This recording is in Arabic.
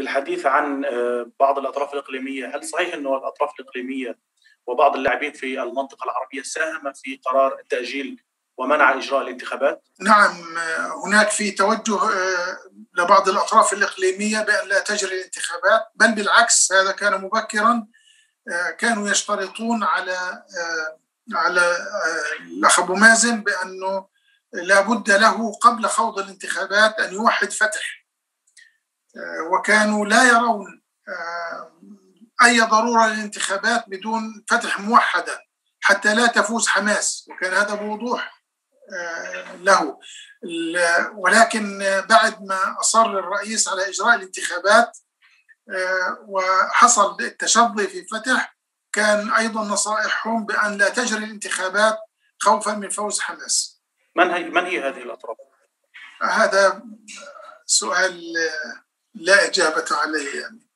بالحديث عن بعض الأطراف الإقليمية، هل صحيح إنه الأطراف الإقليمية وبعض اللاعبين في المنطقة العربية ساهم في قرار تاجيل ومنع إجراء الانتخابات؟ نعم هناك في توجه لبعض الأطراف الإقليمية بأن لا تجري الانتخابات، بل بالعكس هذا كان مبكرا كانوا يشترطون على على الأخ أبو مازن بأنه لابد له قبل خوض الانتخابات أن يوحد فتح وكانوا لا يرون أي ضرورة للانتخابات بدون فتح موحدا حتى لا تفوز حماس وكان هذا بوضوح له ولكن بعد ما أصر الرئيس على إجراء الانتخابات وحصل التشظي في فتح كان أيضا نصائحهم بأن لا تجري الانتخابات خوفا من فوز حماس. من هي من هي هذه الأطراف؟ هذا سؤال لا إجابة عليه يعني.